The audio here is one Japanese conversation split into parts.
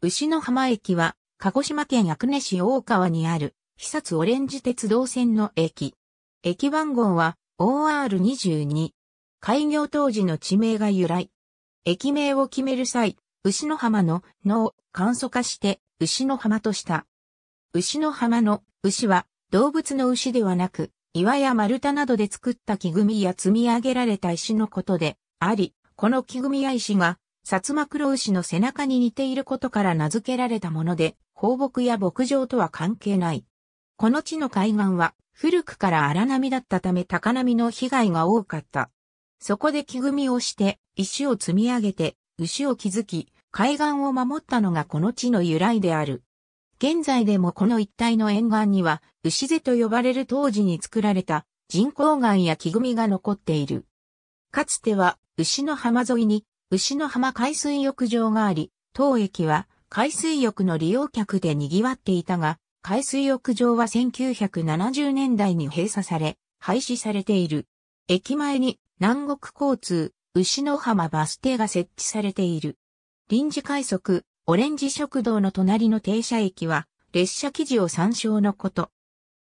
牛野浜駅は、鹿児島県阿久根市大川にある、久津オレンジ鉄道線の駅。駅番号は OR22。開業当時の地名が由来。駅名を決める際、牛野浜ののを簡素化して牛野浜とした。牛野浜の牛は動物の牛ではなく、岩や丸太などで作った木組みや積み上げられた石のことであり、この木組みや石が薩摩黒牛の背中に似ていることから名付けられたもので、放牧や牧場とは関係ない。この地の海岸は古くから荒波だったため高波の被害が多かった。そこで木組みをして石を積み上げて牛を築き海岸を守ったのがこの地の由来である。現在でもこの一帯の沿岸には牛瀬と呼ばれる当時に作られた人工岩や木組みが残っている。かつては牛の浜沿いに牛の浜海水浴場があり、当駅は海水浴の利用客で賑わっていたが、海水浴場は1970年代に閉鎖され、廃止されている。駅前に南国交通、牛の浜バス停が設置されている。臨時快速、オレンジ食堂の隣の停車駅は、列車記事を参照のこと。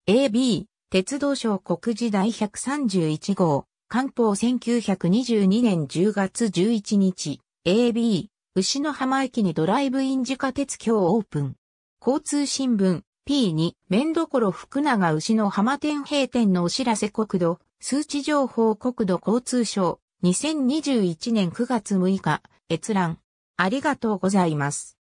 AB、鉄道省国時第131号、関東1922年10月11日、AB、牛の浜駅にドライブイン地下鉄橋オープン。交通新聞 P2、面どころ福永牛の浜店閉店のお知らせ国土、数値情報国土交通省、2021年9月6日、閲覧。ありがとうございます。